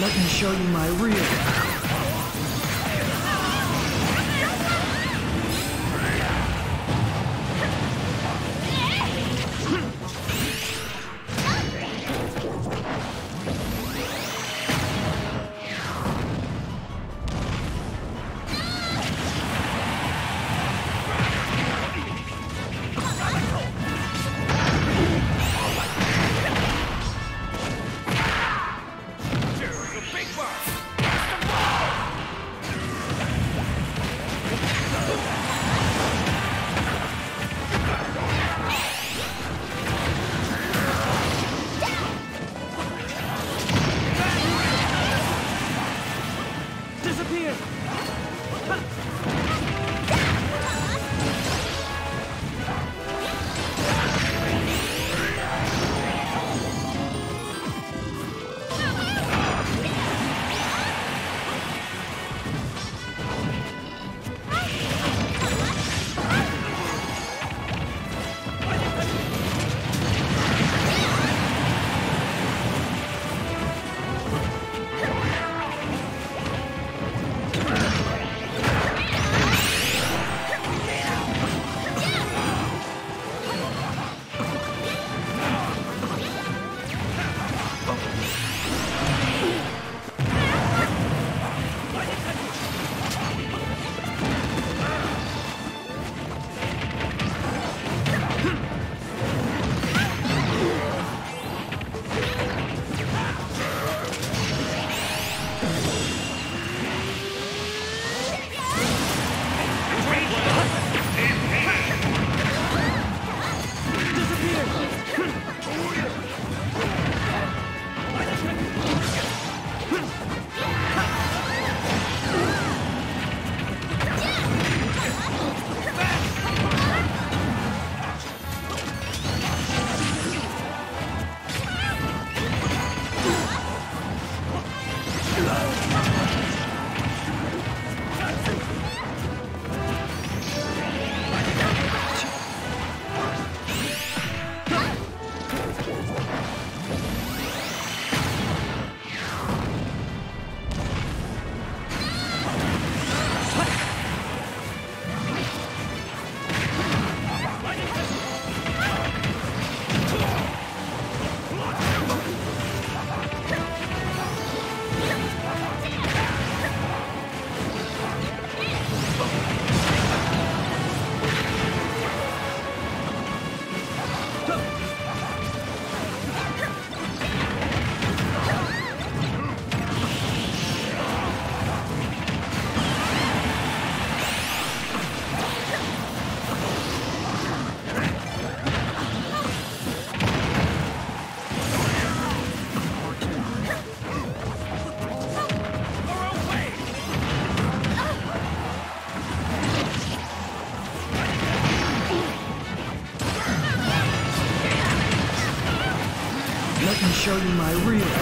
Let me show you my real my real.